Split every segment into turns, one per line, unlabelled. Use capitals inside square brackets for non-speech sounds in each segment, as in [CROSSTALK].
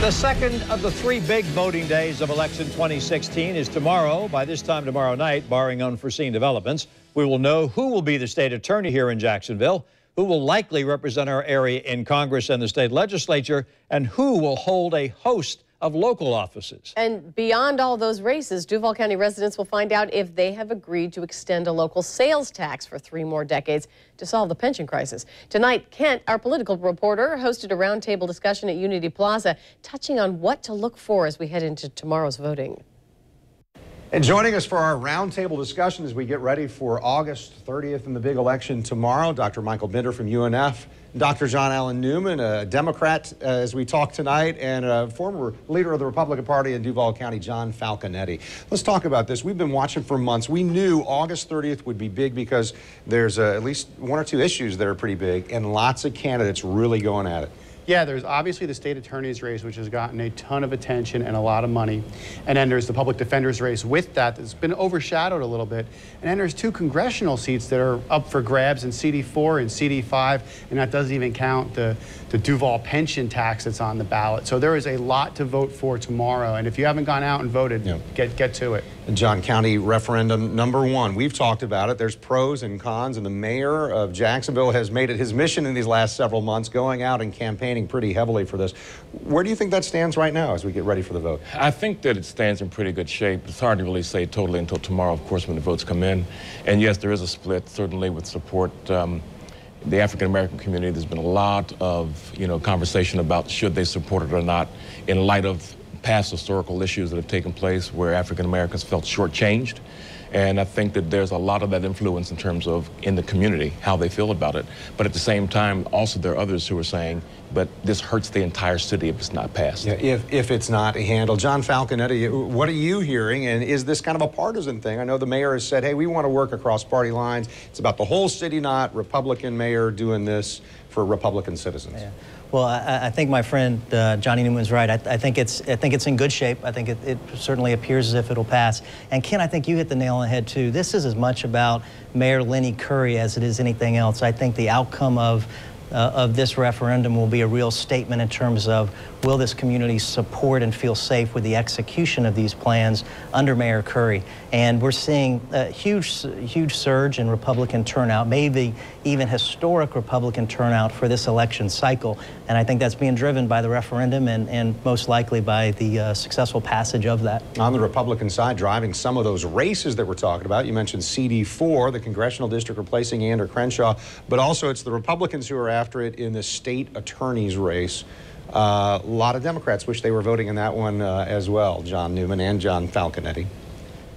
The second of the three big voting days of election 2016 is tomorrow. By this time tomorrow night, barring unforeseen developments, we will know who will be the state attorney here in Jacksonville, who will likely represent our area in Congress and the state legislature, and who will hold a host of local offices.
And beyond all those races, Duval County residents will find out if they have agreed to extend a local sales tax for three more decades to solve the pension crisis. Tonight, Kent, our political reporter, hosted a roundtable discussion at Unity Plaza, touching on what to look for as we head into tomorrow's voting.
And joining us for our roundtable discussion as we get ready for August 30th and the big election tomorrow, Dr. Michael Binder from UNF, Dr. John Allen Newman, a Democrat uh, as we talk tonight, and a former leader of the Republican Party in Duval County, John Falconetti. Let's talk about this. We've been watching for months. We knew August 30th would be big because there's uh, at least one or two issues that are pretty big, and lots of candidates really going at it.
Yeah, there's obviously the state attorney's race, which has gotten a ton of attention and a lot of money. And then there's the public defender's race with that that's been overshadowed a little bit. And then there's two congressional seats that are up for grabs in CD4 and CD5, and that doesn't even count the, the Duval pension tax that's on the ballot. So there is a lot to vote for tomorrow. And if you haven't gone out and voted, get, get to it.
John County referendum number one. We've talked about it. There's pros and cons, and the mayor of Jacksonville has made it his mission in these last several months, going out and campaigning pretty heavily for this. Where do you think that stands right now as we get ready for the vote?
I think that it stands in pretty good shape. It's hard to really say totally until tomorrow, of course, when the votes come in. And yes, there is a split, certainly with support. Um, the African American community, there's been a lot of you know conversation about should they support it or not, in light of past historical issues that have taken place where African Americans felt shortchanged. And I think that there's a lot of that influence in terms of in the community, how they feel about it. But at the same time, also there are others who are saying, but this hurts the entire city if it's not passed.
Yeah, if, if it's not handled. John Falconetti, what are you hearing? And is this kind of a partisan thing? I know the mayor has said, hey, we want to work across party lines. It's about the whole city, not Republican mayor doing this for Republican citizens.
Yeah. Well, I, I think my friend uh, Johnny Newman's right. I, I, think it's I think it's in good shape. I think it, it, certainly appears as if it'll pass. And Ken, I think you hit the nail on the head too. This is as much about Mayor Lenny Curry as it is anything else. I think the outcome of uh, of this referendum will be a real statement in terms of will this community support and feel safe with the execution of these plans under Mayor Curry. And we're seeing a huge, huge surge in Republican turnout, maybe even historic Republican turnout for this election cycle. And I think that's being driven by the referendum and, and most likely by the uh, successful passage of that.
On the Republican side, driving some of those races that we're talking about, you mentioned CD4, the congressional district replacing Ander Crenshaw, but also it's the Republicans who are after it in the state attorney's race. Uh, a lot of Democrats wish they were voting in that one uh, as well, John Newman and John Falconetti.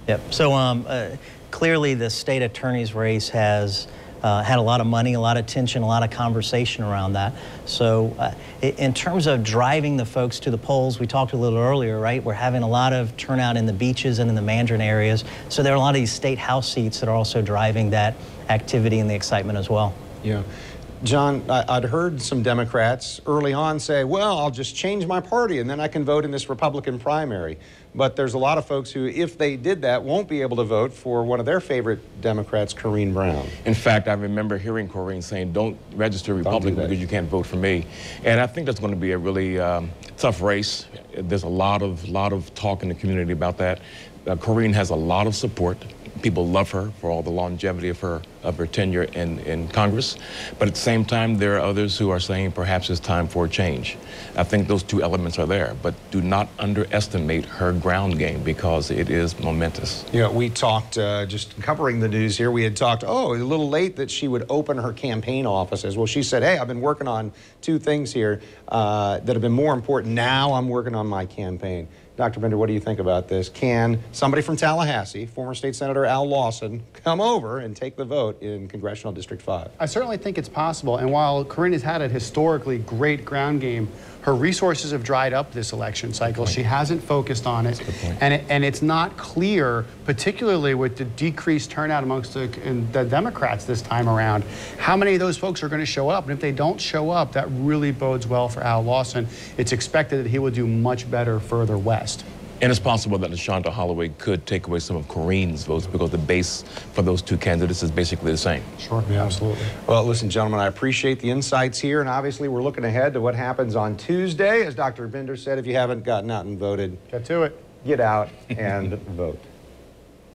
Yep. So um, uh, clearly the state attorney's race has uh, had a lot of money, a lot of attention, a lot of conversation around that. So uh, in terms of driving the folks to the polls, we talked a little earlier, right? We're having a lot of turnout in the beaches and in the Mandarin areas. So there are a lot of these state house seats that are also driving that activity and the excitement as well.
Yeah. John, I, would heard some Democrats early on say, well, I'll just change my party and then I can vote in this Republican primary. But there's a lot of folks who, if they did that, won't be able to vote for one of their favorite Democrats, Corrine Brown.
In fact, I remember hearing Corrine saying, don't register Republican do because you can't vote for me. And I think that's going to be a really um, tough race. There's a lot of, lot of talk in the community about that. Uh, Corrine has a lot of support people love her for all the longevity of her of her tenure in, in Congress. But at the same time, there are others who are saying perhaps it's time for a change. I think those two elements are there, but do not underestimate her ground game because it is momentous.
Yeah, we talked uh, just covering the news here. We had talked, oh, a little late that she would open her campaign offices. Well, she said, hey, I've been working on two things here uh, that have been more important. Now I'm working on my campaign. Dr. Binder, what do you think about this? Can somebody from Tallahassee, former State Senator Al Lawson, come over and take the vote in Congressional District 5?
I certainly think it's possible. And while Corrine has had a historically great ground game, her resources have dried up this election cycle. She hasn't focused on it. And, it, and it's not clear, particularly with the decreased turnout amongst the, the Democrats this time around, how many of those folks are going to show up. And if they don't show up, that really bodes well for Al Lawson. It's expected that he will do much better further west.
And it's possible that LaShonda Holloway could take away some of Corrine's votes because the base for those two candidates is basically the same.
Sure, yeah, absolutely.
Well, listen, gentlemen, I appreciate the insights here, and obviously we're looking ahead to what happens on Tuesday. As Dr. Binder said, if you haven't gotten out and voted,
Get to it.
get out and [LAUGHS] vote.